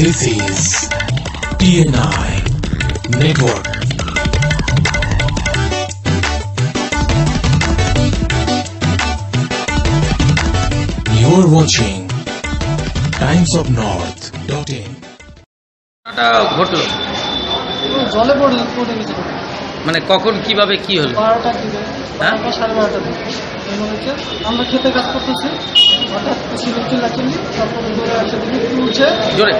This is TNI Network. You're watching ঘটলো? জলে পড়ে পড়ে গেছিল মানে কখন কীভাবে কি হলো? বারোটার দিকে হ্যাঁ? বারোটা সাড়ে বারোটার দিকে আমরা খেতে কাজ করতেছি হঠাৎ তারপরে দৌড়ে আসে দেখি তুলছে? জোরে।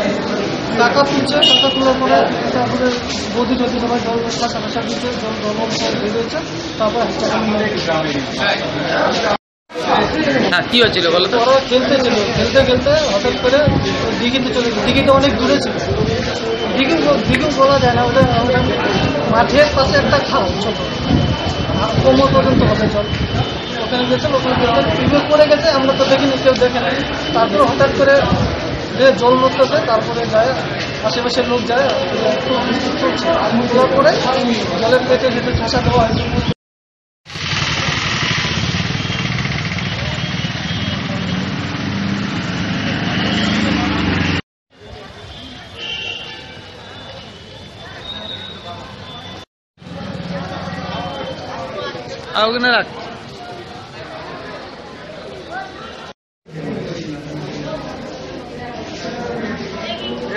টাকা তুলছে টাকা তোলার পরে তারপরে বদি টদি সবাই জল টাকা দিচ্ছে জল জল বেরিয়েছে তারপরে হ্যাঁ কি হয়েছিল বলো তো? ওরা খেলতে ছিল খেলতে খেলতে হঠাৎ করে দিঘিতে চলে গেছে। দিঘিটা অনেক দূরে ছিল। দিঘি দিঘি বলা যায় না ওটা মাঠের পাশে একটা খাল ছোট। কোমর পর্যন্ত হবে জল। ওখানে গেছে ওখানে গেছে পড়ে গেছে আমরা তো দেখিনি কেউ দেখে না তারপরে হঠাৎ করে জল মরতেছে তারপরে যায় আশেপাশের লোক যায় বৃষ্টি পরে জলের পেটে যেতে ঠাসা দেওয়া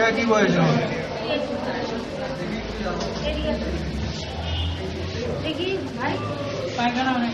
হয়েছে আর ওখানে